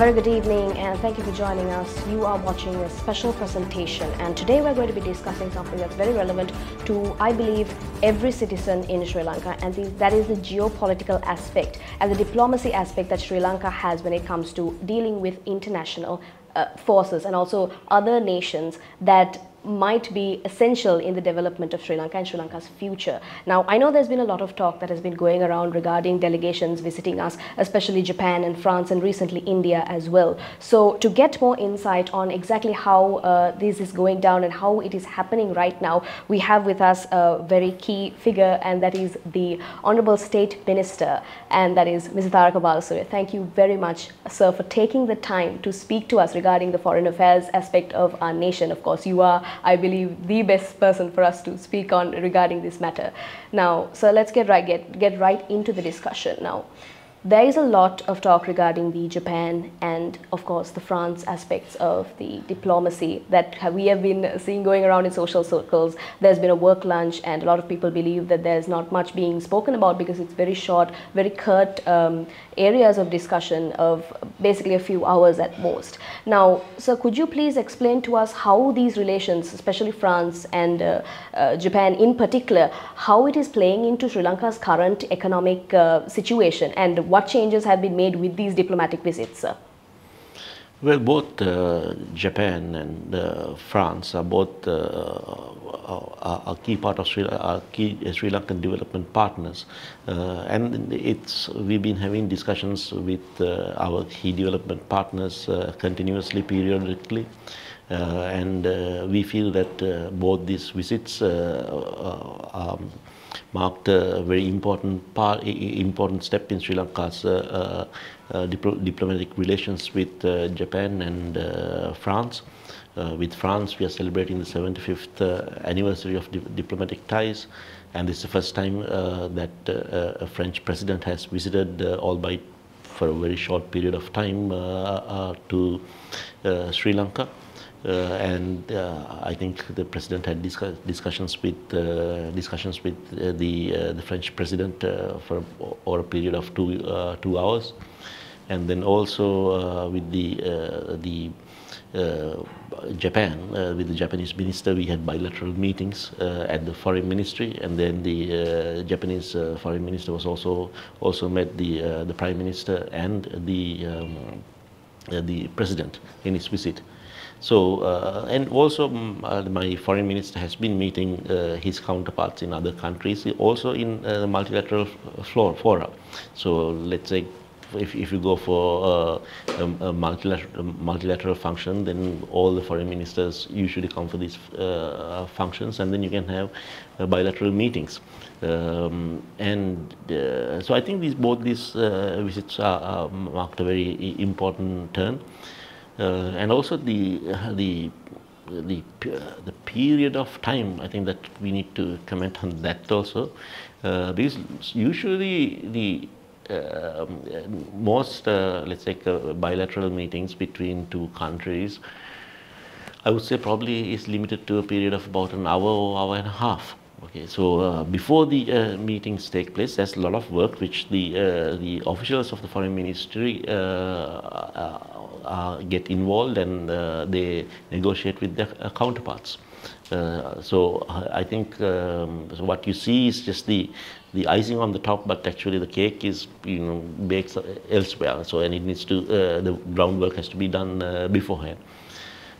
very good evening and thank you for joining us. You are watching a special presentation and today we're going to be discussing something that's very relevant to, I believe, every citizen in Sri Lanka and that is the geopolitical aspect and the diplomacy aspect that Sri Lanka has when it comes to dealing with international uh, forces and also other nations that might be essential in the development of Sri Lanka and Sri Lanka's future. Now, I know there's been a lot of talk that has been going around regarding delegations visiting us, especially Japan and France and recently India as well. So to get more insight on exactly how uh, this is going down and how it is happening right now, we have with us a very key figure and that is the Honorable State Minister and that is Mr. Tharaka Balasuriya. Thank you very much, sir, for taking the time to speak to us regarding the foreign affairs aspect of our nation. Of course, you are I believe, the best person for us to speak on regarding this matter. Now, so let's get right, get, get right into the discussion now. There is a lot of talk regarding the Japan and, of course, the France aspects of the diplomacy that we have been seeing going around in social circles. There's been a work lunch, and a lot of people believe that there's not much being spoken about because it's very short, very curt um, areas of discussion of basically a few hours at most. Now, sir, could you please explain to us how these relations, especially France and uh, uh, Japan in particular, how it is playing into Sri Lanka's current economic uh, situation and what changes have been made with these diplomatic visits, sir? Well, both uh, Japan and uh, France are both uh, a key part of Sri, are key Sri Lankan development partners, uh, and it's we've been having discussions with uh, our key development partners uh, continuously, periodically. and we feel that both these visits um, marked a very important part, important step in Sri Lanka's uh, uh, uh, diplomatic relations with uh, Japan and uh, France. Uh, with France, we are celebrating the 75th anniversary of di diplomatic ties, and this is the first time that a French president has visited, albeit for a very short period of time, to Sri Lanka. Uh, and uh, I think the president had discuss discussions with uh, discussions with the the French president for over a period of two two hours, and then also with the the uh, Japan, uh, with the Japanese minister, we had bilateral meetings uh, at the foreign ministry, and then the Japanese foreign minister was also also met the the prime minister and the um, the president in his visit. So, uh, and also um, uh, my foreign minister has been meeting uh, his counterparts in other countries, also in uh, multilateral floor, fora. So, let's say if, if you go for uh, a, a, multilateral, a, multilateral, function, then all the foreign ministers usually come for these uh, functions, and then you can have bilateral meetings. Um, and so I think these both these visits are, are marked a very important turn. Uh, and also the uh, the the the period of time. I think that we need to comment on that also, uh, because usually the uh, most, uh, let's say, uh, bilateral meetings between two countries, I would say probably is limited to a period of about an hour or hour and a half. Okay, so uh, before the uh, meetings take place, there's a lot of work which the uh, the officials of the foreign ministry uh, get involved and uh, they negotiate with their uh, counterparts. so I think um, so what you see is just the the icing on the top, but actually the cake is you know baked elsewhere. So and it needs to the groundwork has to be done beforehand.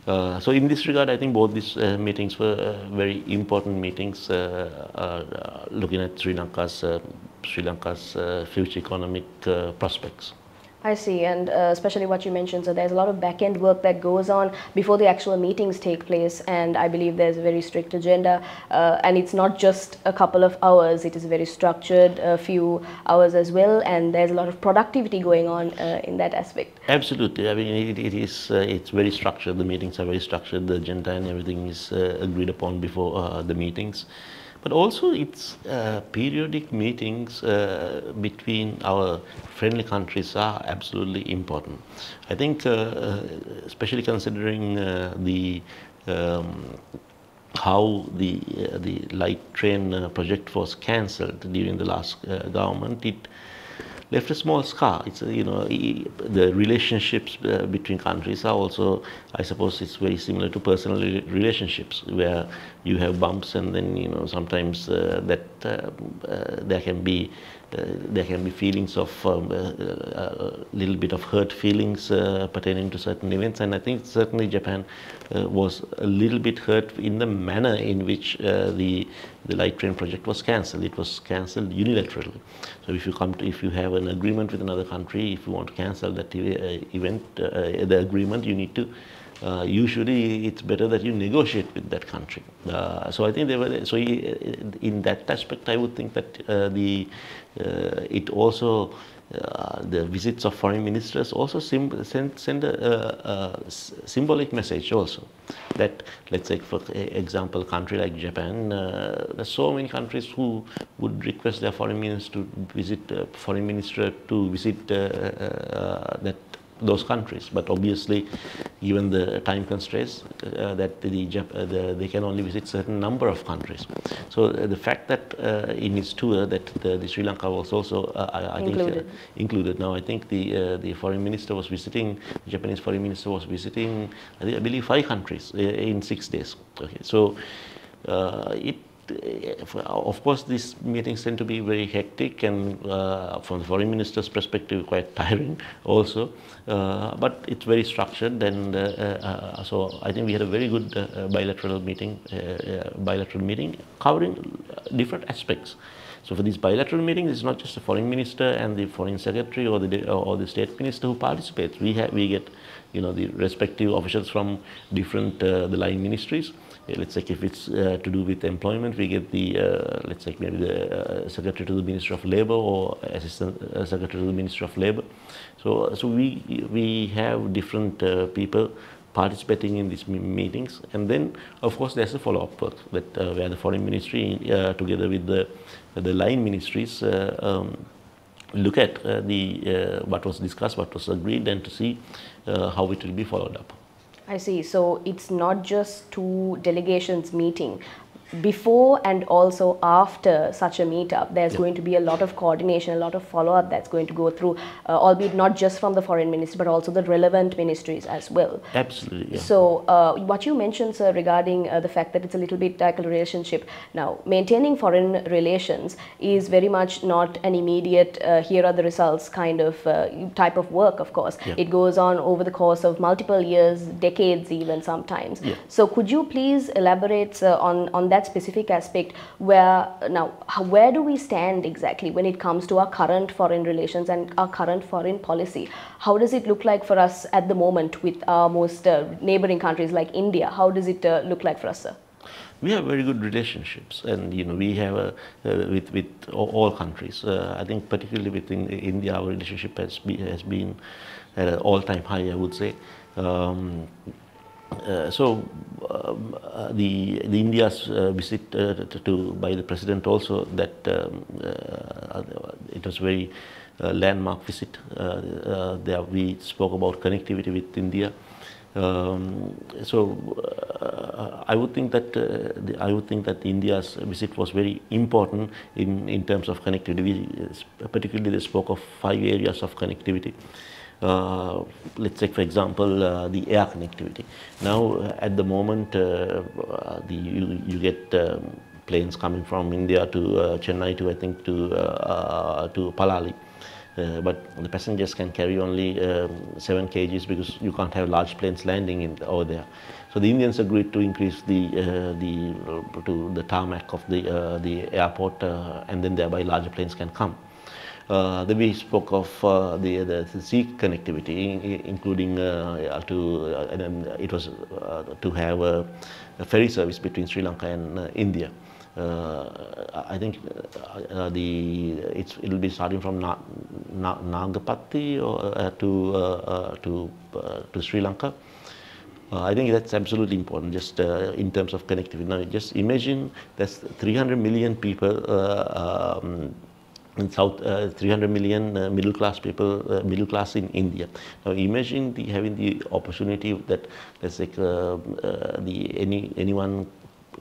Uh, so in this regard, I think both these uh, meetings were uh, very important meetings looking at Sri Lanka's, Sri Lanka's future economic prospects. I see, and uh, especially what you mentioned, so there's a lot of back-end work that goes on before the actual meetings take place, and I believe there's a very strict agenda, uh, and it's not just a couple of hours, it is very structured, a few hours as well, and there's a lot of productivity going on uh, in that aspect. Absolutely, I mean, it, it is, uh, it's very structured, the meetings are very structured, the agenda and everything is uh, agreed upon before uh, the meetings but also it's uh, periodic meetings uh, between our friendly countries are absolutely important. I think, uh, uh especially considering uh, the um, how the uh, the light train project was cancelled during the last government, it left a small scar. It's you know the relationships uh, between countries are also, I suppose, it's very similar to personal relationships where you have bumps and then you know sometimes uh, that uh, there can be there can be feelings of um, a little bit of hurt feelings pertaining to certain events and I think certainly Japan was a little bit hurt in the manner in which the the light train project was cancelled. It was cancelled unilaterally. So if you come to, if you have an agreement with another country, if you want to cancel that event, uh, the agreement, you need to uh, usually it's better that you negotiate with that country. Uh, so I think they were so in that aspect, I would think that uh, the uh, Uh, it also uh, the visits of foreign ministers also send, send a, a, a, symbolic message also. That let's say for example a country like Japan uh, there's so many countries who would request their foreign minister to visit uh, foreign minister to visit uh, that those countries. But obviously, given the time constraints, uh, that the, uh, the, they can only visit certain number of countries. So uh, the fact that uh, in his tour that the, the Sri Lanka was also, uh, I, I included. think, uh, included. Now I think the the foreign minister was visiting, the Japanese foreign minister was visiting, I, think, I believe five countries in six days. Okay, so it of course, these meetings tend to be very hectic and uh, from the foreign minister's perspective, quite tiring also. Uh, but it's very structured and uh, uh so I think we had a very good uh, bilateral meeting, uh, bilateral meeting covering different aspects. So for these bilateral meetings, it's not just the foreign minister and the foreign secretary or the or the state minister who participates. We have we get you know the respective officials from different the line ministries let's say if it's uh, to do with employment, we get the, uh, let's say maybe the uh, Secretary to the Ministry of Labor or Assistant Secretary to the Ministry of Labor. So, so we, we have different people participating in these meetings. And then of course there's a follow-up work that uh, where the foreign ministry uh, together with the the line ministries uh, um, look at the what was discussed what was agreed and to see how it will be followed up. I see. So it's not just two delegations meeting, before and also after such a meetup, there's going to be a lot of coordination, a lot of follow up that's going to go through, uh, albeit not just from the foreign ministry, but also the relevant ministries as well. Absolutely. Yeah. So, uh, what you mentioned, sir, regarding uh, the fact that it's a little bit like a relationship. Now, maintaining foreign relations is very much not an immediate, uh, here are the results kind of uh, type of work, of course. Yeah. It goes on over the course of multiple years, decades, even sometimes. So, could you please elaborate on, on that? That specific aspect where now where do we stand exactly when it comes to our current foreign relations and our current foreign policy? How does it look like for us at the moment with our most uh, neighboring countries like india? How does it uh, look like for us sir? We have very good relationships and you know we have a, uh, with with all countries. Uh, i think particularly within india our relationship has, has been at an all time high i would say. Um, so um, uh, the the India's uh, visit uh, to by the president also that um, uh, it was very uh, landmark visit. there we spoke about connectivity with India. Um, so I would think that the, I would think that India's visit was very important in in terms of connectivity. We, particularly, they spoke of five areas of connectivity. Uh, let's take for example uh, the air connectivity. Now uh, at the moment the you, you get um, planes coming from India to Chennai to I think to to Palali. Uh, but the passengers can carry only um, 7 kgs because you can't have large planes landing in, over there. So the Indians agreed to increase the uh, the to the tarmac of the uh, the airport, and then thereby larger planes can come. Uh, then we spoke of uh, the, the, the sea connectivity, including uh, to uh, it was uh, to have a, a, ferry service between Sri Lanka and uh, India. I think the it's it'll be starting from Na, Na, or, to to to Sri Lanka. Uh, I think that's absolutely important, just uh, in terms of connectivity. Now, just imagine there's 300 million people uh, um, in South, uh, 300 million uh, middle class people, uh, middle class in India. Now imagine the, having the opportunity that let's say the any anyone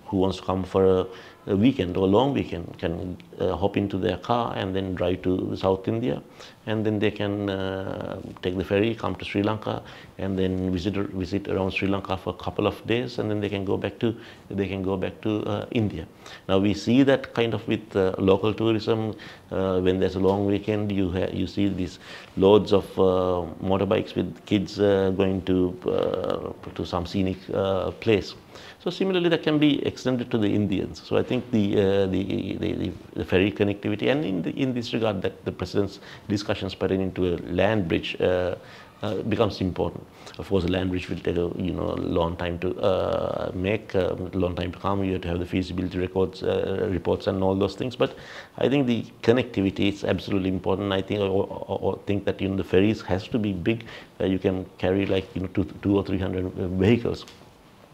who wants to come for a, a weekend or a long weekend can uh, hop into their car and then drive to South India and then they can uh, take the ferry, come to Sri Lanka and then visit visit around Sri Lanka for a couple of days and then they can go back to they can go back to uh, India. Now we see that kind of with uh, local tourism uh, when there's a long weekend you you see these loads of uh, motorbikes with kids going to to some scenic place. So similarly, that can be extended to the Indians. So I think the, uh, the, the, the, ferry connectivity and in, the, in this regard that the President's discussions pertaining to a land bridge uh, uh, becomes important. Of course, a land bridge will take a you know long time to uh, make, a um, long time to come. You have to have the feasibility records, uh, reports, and all those things. But I think the connectivity is absolutely important. I think, or, or, or think that you know the ferries has to be big. you can carry like you know two, two or three hundred vehicles.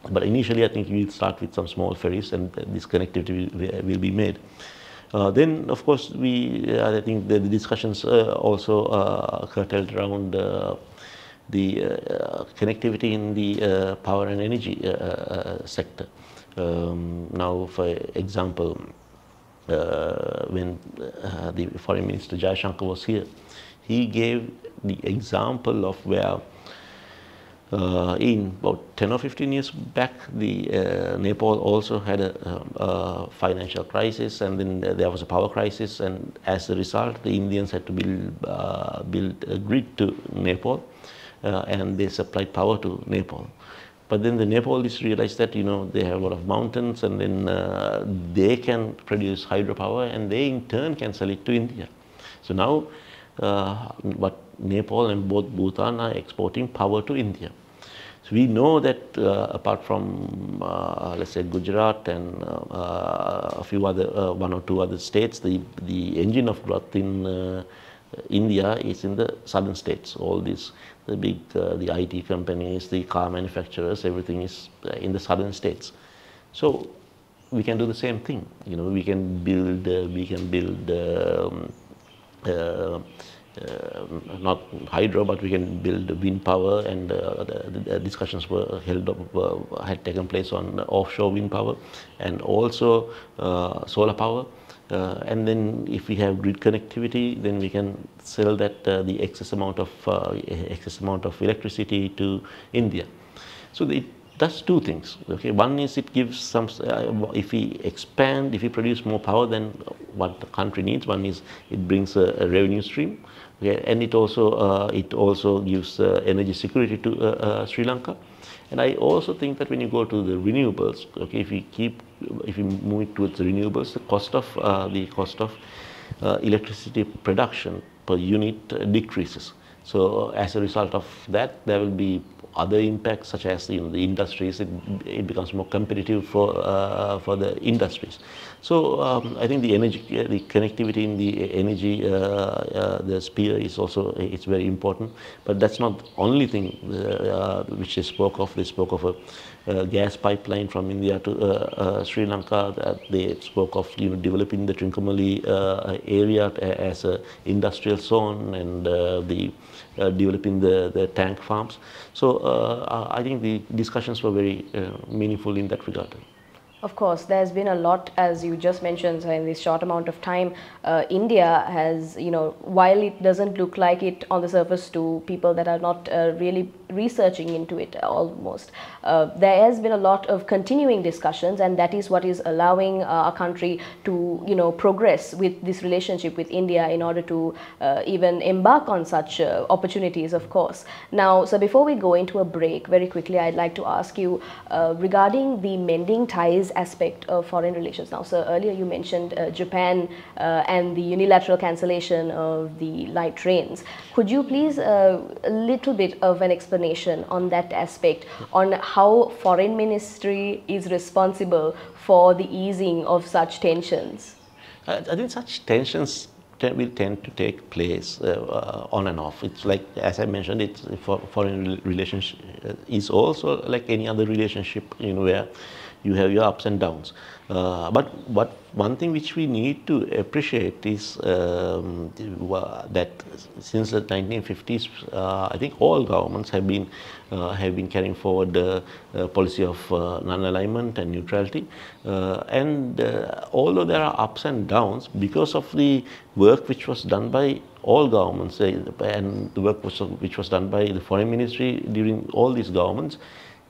But initially, I think we'll start with some small ferries and this connectivity will, will be made. Uh, then, of course, we uh, I think the, the discussions uh, also uh, curtailed around uh, the uh, connectivity in the power and energy sector. Um, now, for example, when the Foreign Minister Jaishankar was here, he gave the example of where uh, in about 10 or 15 years back, the uh, Nepal also had a, a, financial crisis, and then there was a power crisis, and as a result, the Indians had to build uh, build a grid to Nepal, uh, and they supplied power to Nepal. But then the Nepalese realized that you know they have a lot of mountains, and then uh, they can produce hydropower, and they in turn can sell it to India. So now, uh, what Nepal and both Bhutan are exporting power to India. So we know that uh, apart from, uh, let's say, Gujarat and uh, a few other, uh, one or two other states, the, the engine of growth in uh, India is in the southern states. All these, the big, uh, the IT companies, the car manufacturers, everything is in the southern states. So we can do the same thing. You know, we can build, we can build um, uh, not hydro, but we can build wind power and uh, the, the, discussions were held up, uh, had taken place on offshore wind power and also solar power. Uh, and then if we have grid connectivity, then we can sell that uh, the excess amount of uh, excess amount of electricity to India. So it does two things. Okay, one is it gives some. if we expand, if we produce more power than what the country needs, one is it brings a, a revenue stream. Okay, and it also uh, it also gives uh, energy security to uh, uh, Sri Lanka. And I also think that when you go to the renewables, okay, if we keep if we move towards renewables, the cost of uh, the cost of uh, electricity production per unit decreases. So as a result of that, there will be other impacts such as you know, the industries, it, it becomes more competitive for, uh, for the industries. So um, I think the energy, the connectivity in the energy, uh, uh, the sphere is also, it's very important. But that's not the only thing uh, which they spoke of. They spoke of a uh, gas pipeline from India to uh, uh, Sri Lanka. they spoke of you know developing the Trincomalee area as a industrial zone and the developing the, the tank farms. So I think the discussions were very meaningful in that regard. Of course, there's been a lot, as you just mentioned, so in this short amount of time, uh, India has, you know, while it doesn't look like it on the surface to people that are not uh, really researching into it almost, uh, there has been a lot of continuing discussions and that is what is allowing uh, our country to, you know, progress with this relationship with India in order to uh, even embark on such uh, opportunities, of course. Now, so before we go into a break, very quickly, I'd like to ask you regarding the mending ties aspect of foreign relations. Now, so earlier you mentioned uh, Japan uh, and the unilateral cancellation of the light trains. Could you please uh, a little bit of an explanation on that aspect, on how foreign ministry is responsible for the easing of such tensions? I think such tensions will tend to take place uh, uh, on and off. It's like, as I mentioned, it's for foreign relationship is also like any other relationship, you know, where you have your ups and downs. Uh, but what one thing which we need to appreciate is um, that since the 1950s, uh, I think all governments have been uh, have been carrying forward the uh, policy of uh, non-alignment and neutrality. Uh, and although there are ups and downs, because of the work which was done by all governments and the work which was done by the foreign ministry during all these governments,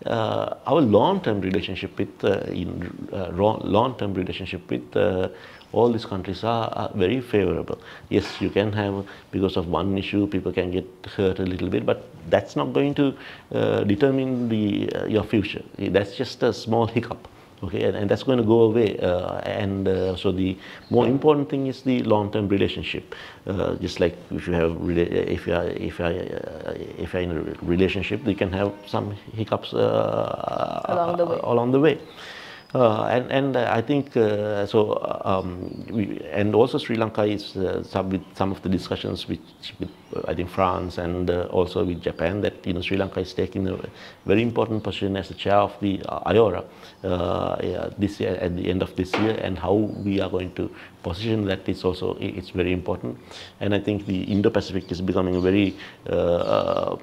uh, our long-term relationship with uh, uh, long-term relationship with uh, all these countries are, are, very favorable. Yes, you can have because of one issue people can get hurt a little bit, but that's not going to uh, determine the uh, your future. That's just a small hiccup okay and, and, that's going to go away uh, and uh, so the more important thing is the long-term relationship. Uh, just like if you have if you are if you are, uh, if you're in a relationship you can have some hiccups uh, along the way. along the way and and I think uh, so. Um, we, and also Sri Lanka is uh, some with some of the discussions which with I think France and also with Japan that you know Sri Lanka is taking a very important position as the chair of the IORA yeah, this year at the end of this year, and how we are going to position that is also it's very important. And I think the Indo-Pacific is becoming a very uh,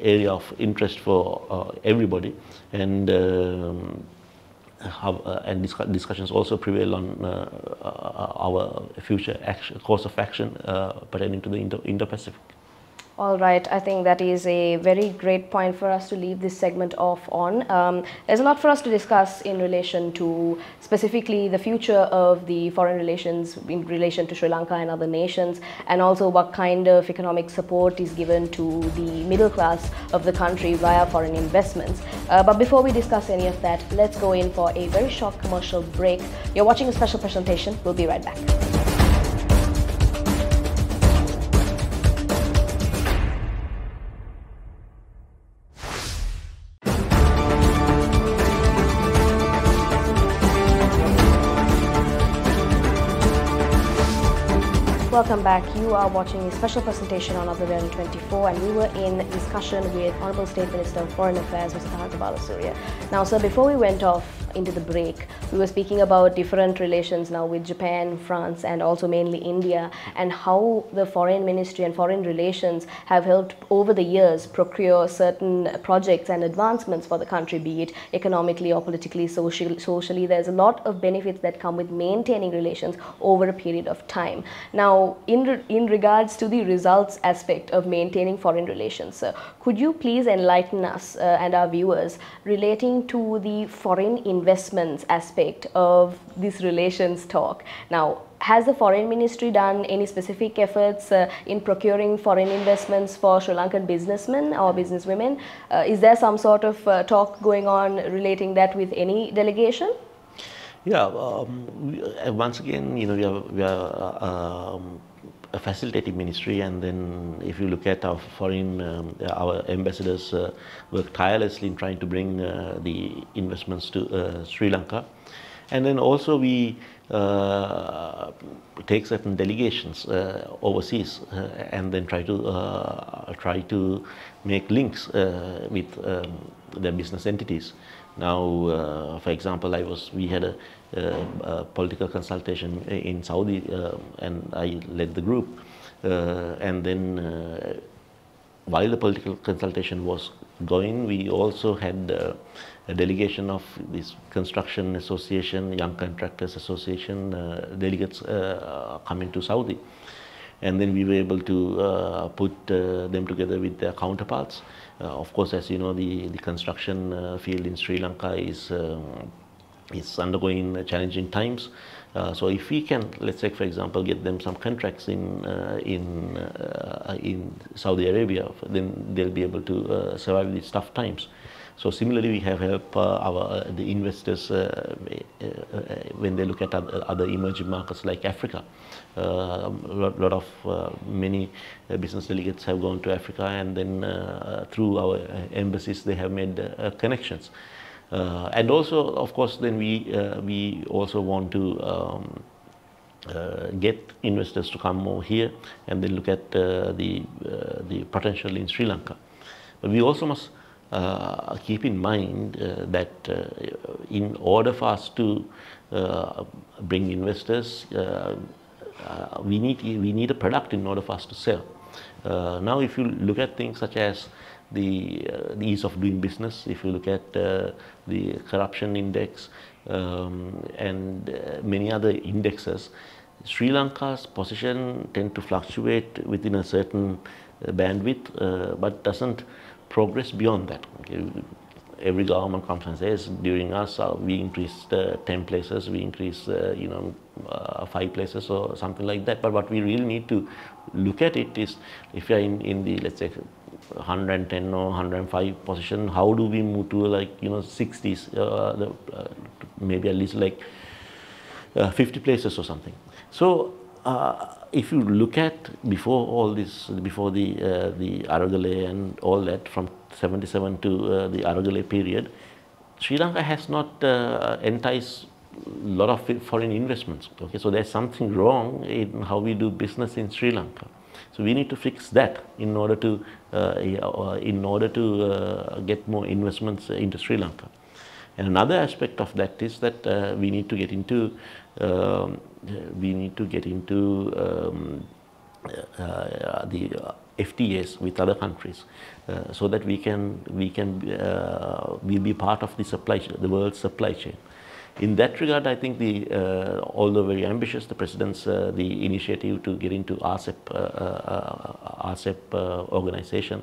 area of interest for uh, everybody, and. Um, have, uh, and discussions also prevail on uh, uh, our future action, course of action pertaining to the Indo-Pacific. All right, I think that is a very great point for us to leave this segment off on. Um, there's a lot for us to discuss in relation to specifically the future of the foreign relations in relation to Sri Lanka and other nations, and also what kind of economic support is given to the middle class of the country via foreign investments. Uh, but before we discuss any of that, let's go in for a very short commercial break. You're watching a special presentation. We'll be right back. Welcome back. You are watching a special presentation on Ada Derana 24 and we were in discussion with Honorable State Minister of Foreign Affairs, Mr. Tharaka Balasuriya. Now, sir, before we went off into the break, we were speaking about different relations now with Japan, France, and also mainly India, and how the foreign ministry and foreign relations have helped over the years procure certain projects and advancements for the country, be it economically or politically, social, socially. There's a lot of benefits that come with maintaining relations over a period of time. Now, in, re in regards to the results aspect of maintaining foreign relations, uh, could you please enlighten us uh, and our viewers relating to the foreign investments aspect of this relations talk? Now, has the foreign ministry done any specific efforts uh, in procuring foreign investments for Sri Lankan businessmen or businesswomen? Uh, is there some sort of uh, talk going on relating that with any delegation? Yeah, um, uh, once again, you know, we are, we are uh, um, a facilitating ministry, and then if you look at our foreign, um, our ambassadors uh, work tirelessly in trying to bring uh, the investments to uh, Sri Lanka, and then also we uh, take certain delegations overseas and then try to try to make links with um, the business entities. Now, uh, for example, I was we had a, a political consultation in Saudi, uh, and I led the group. Uh, and then, uh, while the political consultation was going, we also had uh, a delegation of this construction association, young contractors association delegates coming to Saudi and then we were able to uh, put uh, them together with their counterparts. Uh, of course, as you know, the, the construction uh, field in Sri Lanka is, um, is undergoing challenging times. Uh, so if we can, let's say, for example, get them some contracts in in in Saudi Arabia, then they'll be able to survive these tough times. So similarly, we have helped our the investors when they look at other, other emerging markets like Africa a uh, lot, lot, of uh, many uh, business delegates have gone to Africa and then through our embassies they have made connections. and also, of course, then we, we also want to um, uh, get investors to come more here and then look at uh, the, uh, the potential in Sri Lanka. But we also must uh, keep in mind uh, that uh, in order for us to uh, bring investors, uh, uh, we need we need a product in order for us to sell. now, if you look at things such as the, the ease of doing business, if you look at the corruption index um, and many other indexes, Sri Lanka's position tend to fluctuate within a certain bandwidth, but doesn't progress beyond that. Every government and says, during us, uh, we increased uh, 10 places, we increased, uh, you know, uh, five places or something like that. But what we really need to look at it is, if you're in, in the, let's say, 110 or 105 position, how do we move to like, you know, 60s, uh, the, uh, maybe at least like 50 places or something. So if you look at before all this, before the uh, the Aragalaya and all that, from 77 to uh, the Aragalaya period, Sri Lanka has not uh, enticed a lot of foreign investments. Okay, so there's something wrong in how we do business in Sri Lanka. So we need to fix that in order to uh, uh, in order to uh, get more investments into Sri Lanka. And another aspect of that is that uh, we need to get into um, we need to get into um, uh, the FTAs with other countries, uh, so that we can we can uh, we be part of the supply the world supply chain. In that regard, I think the uh, although very ambitious, the president's uh, the initiative to get into RCEP RCEP organization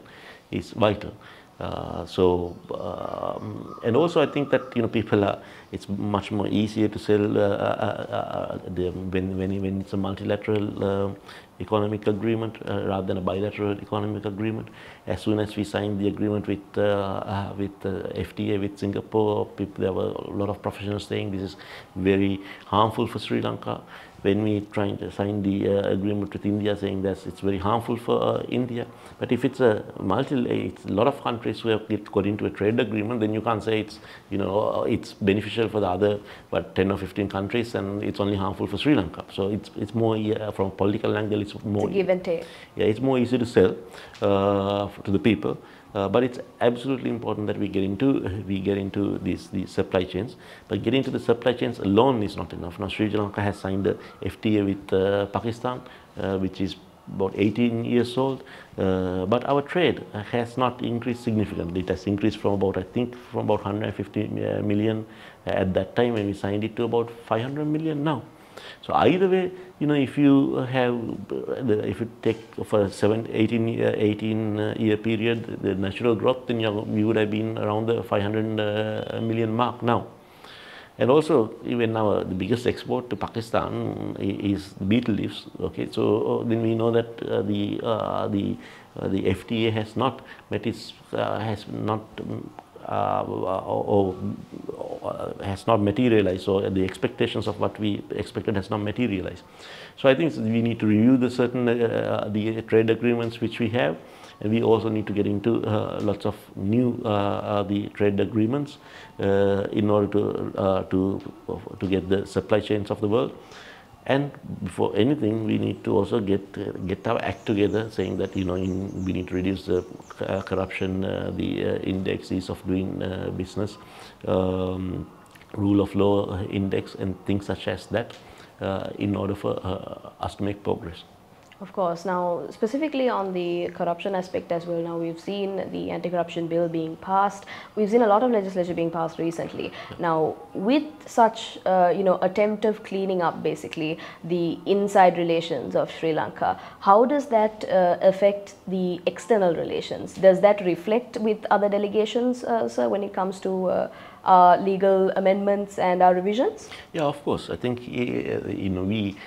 is vital. Uh, so um, and also I think that you know people are it's much more easier to sell uh, uh, the, when when when it's a multilateral economic agreement rather than a bilateral economic agreement. As soon as we signed the agreement with with FTA with Singapore, people, there were a lot of professionals saying this is very harmful for Sri Lanka when we try to sign the uh, agreement with India saying that it's very harmful for uh, India. But if it's a multi, it's a lot of countries who have got into a trade agreement, then you can't say it's, you know, uh, it's beneficial for the other, but 10 or 15 countries and it's only harmful for Sri Lanka. So it's, it's more, yeah, from a political angle, it's more. It's give and take. Yeah, it's more easy to sell uh, to the people. Uh, but it's absolutely important that we get into we get into these these supply chains. But getting into the supply chains alone is not enough. Now Sri Lanka has signed the FTA with uh, Pakistan, uh, which is about 18 years old. Uh, but our trade has not increased significantly. It has increased from about I think from about 150 uh, at that time when we signed it to about 500 million now. So either way, you know, if you have, if you take for seven, 18, year, 18 uh, year period, the natural growth, then you, would have been around the 500 uh, mark now. And also, even now, the biggest export to Pakistan is betel leaves. Okay, so uh, then we know that uh, the uh, the uh, the FTA has not met its has not uh, or, or, has not materialized so the expectations of what we expected has not materialized. So i think we need to review the certain uh, the trade agreements which we have. And we also need to get into uh, lots of new uh, uh, the trade agreements uh, in order to to to get the supply chains of the world and before anything, we need to also get uh, get our act together, saying that you know in, we need to reduce the uh, corruption, uh, the uh, indexes of doing uh, business, um, rule of law index, and things such as that, uh, in order for us to make progress. Of course. Now, specifically on the corruption aspect as well, now we've seen the anti-corruption bill being passed. We've seen a lot of legislation being passed recently. Now, with such, uh, you know, attempt of cleaning up basically the inside relations of Sri Lanka, how does that uh, affect the external relations? Does that reflect with other delegations, uh, sir, when it comes to uh, legal amendments and our revisions? Yeah, of course. I think, you know, we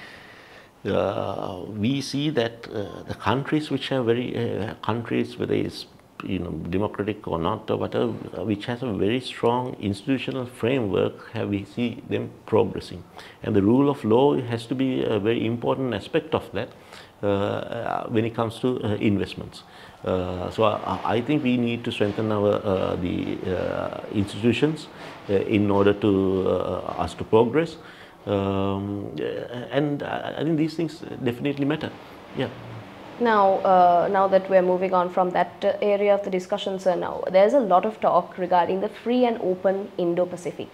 uh, we see that uh, the countries which are very uh, countries whether it's you know democratic or not or whatever which has a very strong institutional framework have we see them progressing. And the rule of law has to be a very important aspect of that uh, when it comes to uh, investments. Uh, so I, I, think we need to strengthen our the institutions in order to us to progress um, and I think these things definitely matter. Yeah. Now, uh, now that we're moving on from that uh, area of the discussion, sir, now there's a lot of talk regarding the free and open Indo-Pacific.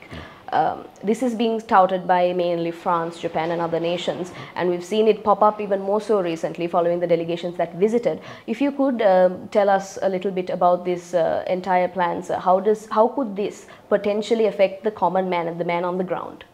Um, this is being touted by mainly France, Japan, and other nations, and we've seen it pop up even more so recently following the delegations that visited. If you could um, tell us a little bit about this uh, entire plan, sir, how does how could this potentially affect the common man and the man on the ground?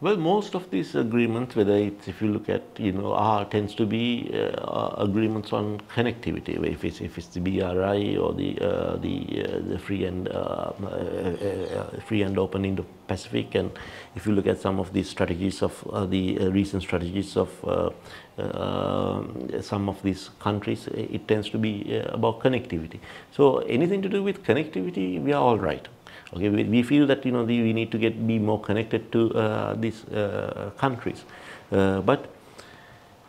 Well, most of these agreements, whether it's if you look at you know, are tends to be uh, agreements on connectivity. If it's if it's the BRI or the uh, the uh, the free and uh, uh, uh, free and open Indo-Pacific, and if you look at some of these strategies of the recent strategies of some of these countries, it tends to be about connectivity. So anything to do with connectivity, we are all right. Okay, we, we feel that you know the, we need to get be more connected to uh, these uh, countries, uh, but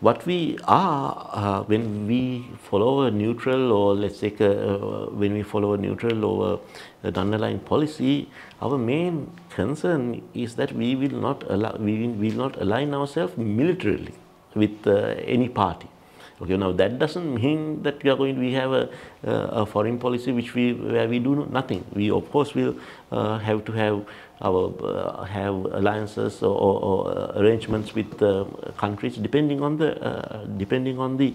what we are uh, when we follow a neutral or let's say uh, when we follow a neutral or an underlying policy, our main concern is that we will not allow we will not align ourselves militarily with any party. Okay, now that doesn't mean that we are going to we have a, a foreign policy which we where we do nothing. We of course will uh, have to have our uh, have alliances or, or, arrangements with uh, countries depending on the uh, depending on the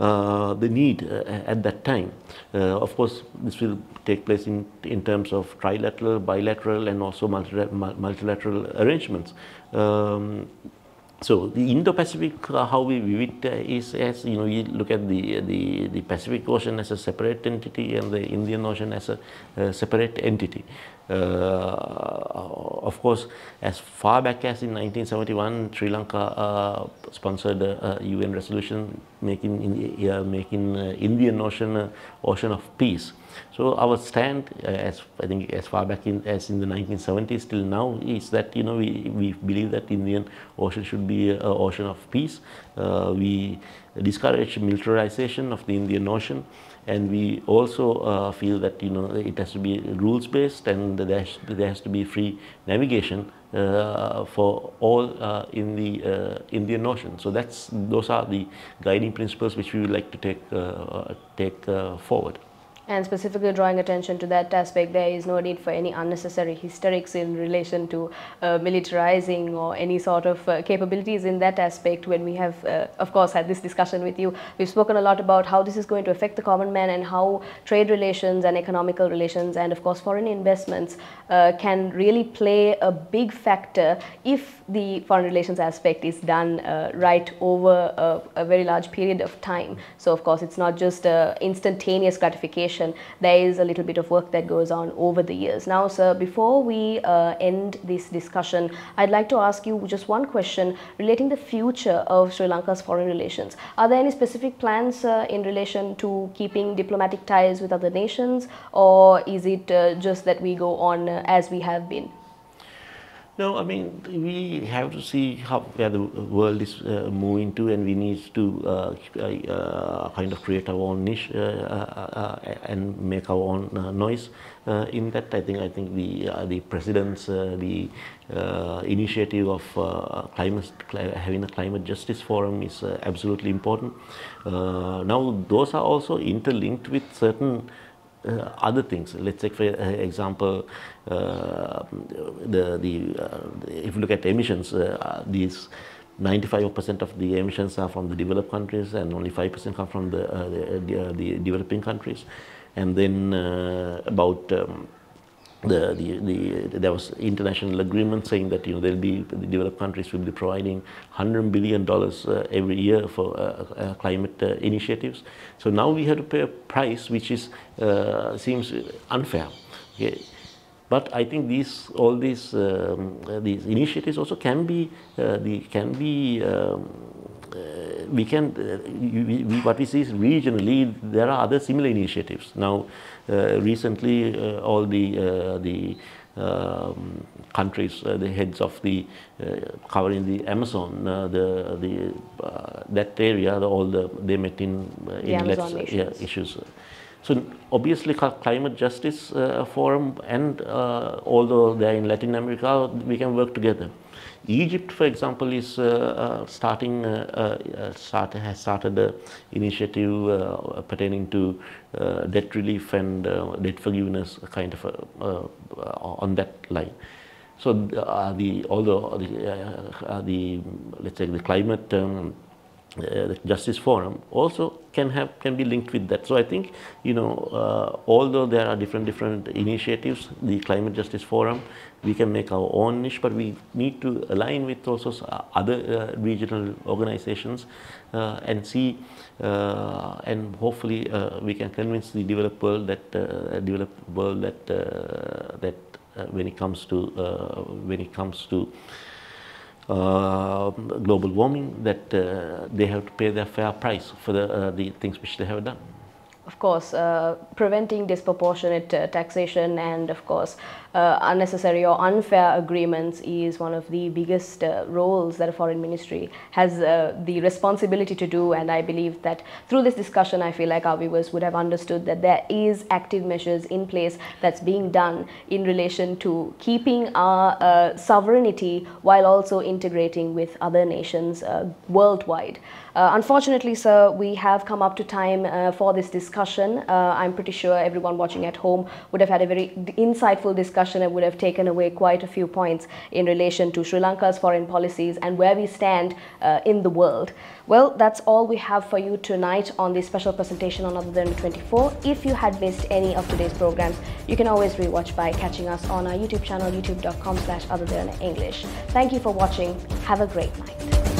uh, the need uh, at that time. of course, this will take place in in terms of trilateral, bilateral, and also multilateral arrangements. Um, so the Indo-Pacific, uh, how we view it uh, is as you know, you look at the, the the Pacific Ocean as a separate entity and the Indian Ocean as a, a separate entity. Uh, of course, as far back as in 1971, Sri Lanka uh, sponsored a, a, UN resolution making in, making uh, Indian Ocean uh, ocean of peace. So our stand, uh, as I think as far back in, as in the 1970s till now, is that you know we, we believe that Indian Ocean should be an ocean of peace. Uh, we discourage militarization of the Indian Ocean, and we also uh, feel that you know it has to be rules based and there has, there has to be free navigation uh, for all uh, in the uh, Indian Ocean. So that's those are the guiding principles which we would like to take uh, take forward. And specifically drawing attention to that aspect, there is no need for any unnecessary hysterics in relation to uh, militarizing or any sort of uh, capabilities in that aspect. When we have, uh, of course, had this discussion with you, we've spoken a lot about how this is going to affect the common man and how trade relations and economical relations and, of course, foreign investments uh, can really play a big factor if the foreign relations aspect is done uh, right over a, a, very large period of time. So, of course, it's not just instantaneous gratification there is a little bit of work that goes on over the years. Now, sir, before we uh, end this discussion, I'd like to ask you just one question relating the future of Sri Lanka's foreign relations. Are there any specific plans uh, in relation to keeping diplomatic ties with other nations, or is it uh, just that we go on uh, as we have been? No, I mean, we have to see how where the world is uh, moving to, and we need to uh, uh, kind of create our own niche uh, uh, uh, and make our own noise in that. I think I think the the president's the initiative of climate having a climate justice forum is absolutely important. now, those are also interlinked with certain uh, other things. Let's take for uh, example, uh, the, the, if you look at emissions, these 95% of the emissions are from the developed countries and only 5% come from the, the, the, developing countries. And then about um, the, the, the, there was international agreement saying that you know there'll be the developed countries will be providing 100 billion dollars uh, every year for uh, uh, climate uh, initiatives. So now we have to pay a price which is uh, seems unfair. Okay. But I think these all these um, these initiatives also can be uh, the can be um, we can we, we, what we see is regionally there are other similar initiatives now uh, recently, uh, all the uh, the um, countries, the heads of the covering the Amazon, the the that area, the, all the they met in in the issues. Yeah, issues. So obviously climate justice uh, forum and uh, although they're in Latin America, we can work together. Egypt, for example, is uh, uh starting uh, uh, start, has started an initiative pertaining to debt relief and debt forgiveness, kind of on that line. So the although the, the let's say the climate um, the Justice Forum also can have can be linked with that. So I think you know uh, although there are different different initiatives, the Climate Justice Forum, we can make our own niche, but we need to align with also uh, other uh, regional organizations uh, and see and hopefully we can convince the developed world that developed world that that when it comes to when it comes to uh, global warming that uh, they have to pay their fair price for the, uh, the things which they have done. Of course, uh, preventing disproportionate uh, taxation and, of course, uh, unnecessary or unfair agreements is one of the biggest uh, roles that a foreign ministry has uh, the responsibility to do. And I believe that through this discussion, I feel like our viewers would have understood that there is active measures in place that's being done in relation to keeping our uh, sovereignty while also integrating with other nations worldwide. unfortunately, sir, we have come up to time for this discussion. Uh, I'm pretty sure everyone watching at home would have had a very insightful discussion and would have taken away quite a few points in relation to Sri Lanka's foreign policies and where we stand uh, in the world. Well, that's all we have for you tonight on this special presentation on Ada Derana 24. If you had missed any of today's programs, you can always rewatch by catching us on our YouTube channel, youtube.com slash Ada Derana English. Thank you for watching. Have a great night.